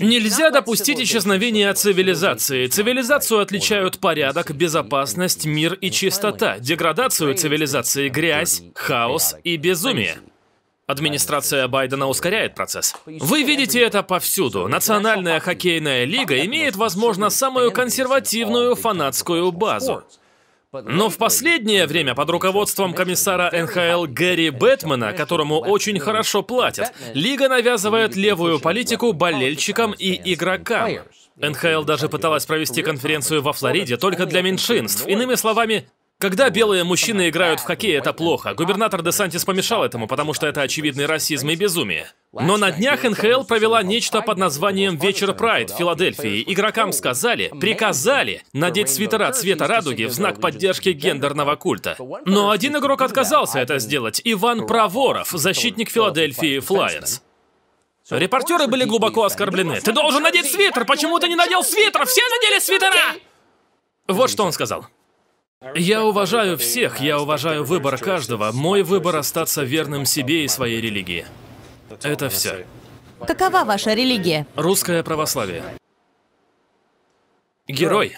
Нельзя допустить исчезновения цивилизации. Цивилизацию отличают порядок, безопасность, мир и чистота. Деградацию цивилизации – грязь, хаос и безумие. Администрация Байдена ускоряет процесс. Вы видите это повсюду. Национальная хоккейная лига имеет, возможно, самую консервативную фанатскую базу. Но в последнее время под руководством комиссара НХЛ Гэри Бэтмена, которому очень хорошо платят, лига навязывает левую политику болельщикам и игрокам. НХЛ даже пыталась провести конференцию во Флориде только для меньшинств. Иными словами, когда белые мужчины играют в хоккей, это плохо. Губернатор Десантис помешал этому, потому что это очевидный расизм и безумие. Но на днях НХЛ провела нечто под названием «Вечер Прайд» в Филадельфии. Игрокам сказали, приказали надеть свитера цвета радуги в знак поддержки гендерного культа. Но один игрок отказался это сделать. Иван Проворов, защитник Филадельфии Флайерс. Репортеры были глубоко оскорблены. «Ты должен надеть свитер! Почему ты не надел свитер? Все надели свитера!» Вот что он сказал. Я уважаю всех, я уважаю выбор каждого. Мой выбор остаться верным себе и своей религии. Это все. Какова ваша религия? Русское православие. Герой.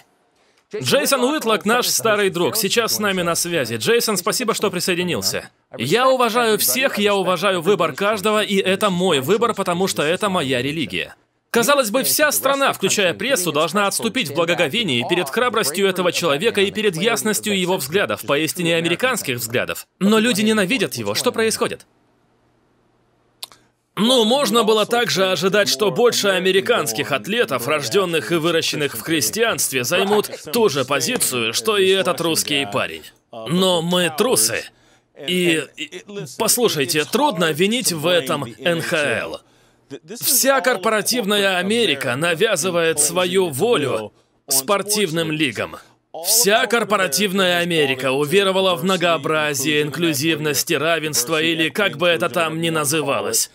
Джейсон Уитлок наш старый друг, сейчас с нами на связи. Джейсон, спасибо, что присоединился. Я уважаю всех, я уважаю выбор каждого, и это мой выбор, потому что это моя религия. Казалось бы, вся страна, включая прессу, должна отступить в благоговении перед храбростью этого человека и перед ясностью его взглядов, поистине американских взглядов. Но люди ненавидят его. Что происходит? Ну, можно было также ожидать, что больше американских атлетов, рожденных и выращенных в христианстве, займут ту же позицию, что и этот русский парень. Но мы трусы. И, и послушайте, трудно винить в этом НХЛ. Вся корпоративная Америка навязывает свою волю спортивным лигам. Вся корпоративная Америка уверовала в многообразие, инклюзивность и равенство, или как бы это там ни называлось.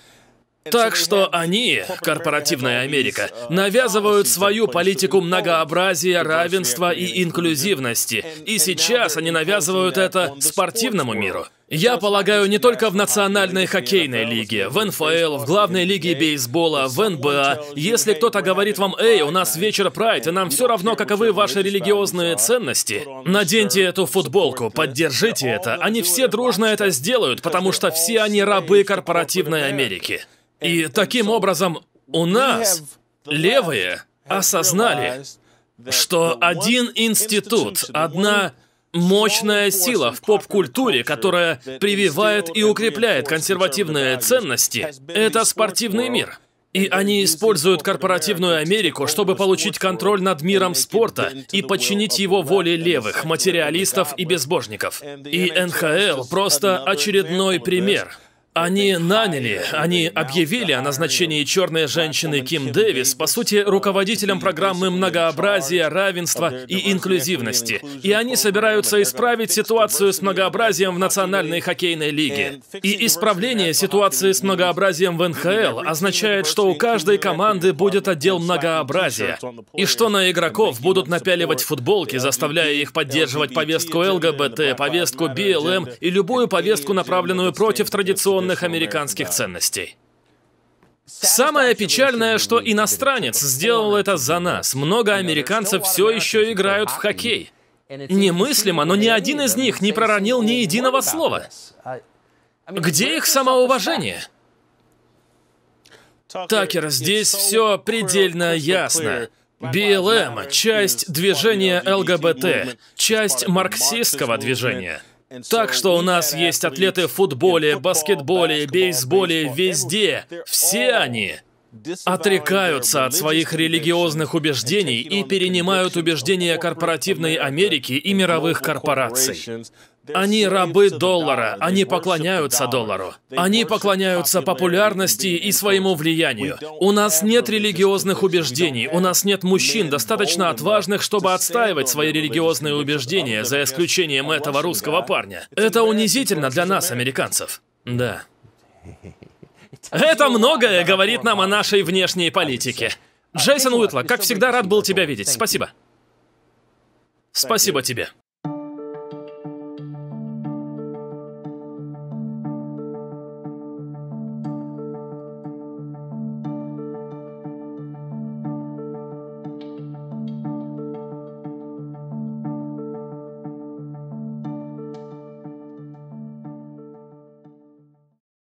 Так что они, корпоративная Америка, навязывают свою политику многообразия, равенства и инклюзивности. И сейчас они навязывают это спортивному миру. Я полагаю, не только в Национальной хоккейной лиге, в НФЛ, в главной лиге бейсбола, в НБА. Если кто-то говорит вам, эй, у нас вечер прайд, и нам все равно, каковы ваши религиозные ценности, наденьте эту футболку, поддержите это. Они все дружно это сделают, потому что все они рабы корпоративной Америки. И таким образом у нас, левые, осознали, что один институт, одна мощная сила в поп-культуре, которая прививает и укрепляет консервативные ценности, это спортивный мир. И они используют корпоративную Америку, чтобы получить контроль над миром спорта и подчинить его воле левых, материалистов и безбожников. И НХЛ просто очередной пример – они наняли, они объявили о назначении черной женщины Ким Дэвис, по сути, руководителем программы многообразия, равенства и инклюзивности. И они собираются исправить ситуацию с многообразием в Национальной хоккейной лиге. И исправление ситуации с многообразием в НХЛ означает, что у каждой команды будет отдел многообразия. И что на игроков будут напяливать футболки, заставляя их поддерживать повестку ЛГБТ, повестку БЛМ и любую повестку, направленную против традиционных традиционных американских ценностей. Самое печальное, что иностранец сделал это за нас. Много американцев все еще играют в хоккей. Немыслимо, но ни один из них не проронил ни единого слова. Где их самоуважение? Такер, здесь все предельно ясно. БЛМ — часть движения ЛГБТ, часть марксистского движения. Так что у нас есть атлеты в футболе, баскетболе, бейсболе, везде. Все они отрекаются от своих религиозных убеждений и перенимают убеждения корпоративной Америки и мировых корпораций. Они рабы доллара, они поклоняются доллару. Они поклоняются популярности и своему влиянию. У нас нет религиозных убеждений, у нас нет мужчин, достаточно отважных, чтобы отстаивать свои религиозные убеждения, за исключением этого русского парня. Это унизительно для нас, американцев. Да. Это многое говорит нам о нашей внешней политике. Джейсон Уитла, как всегда, рад был тебя видеть. Спасибо. Спасибо тебе.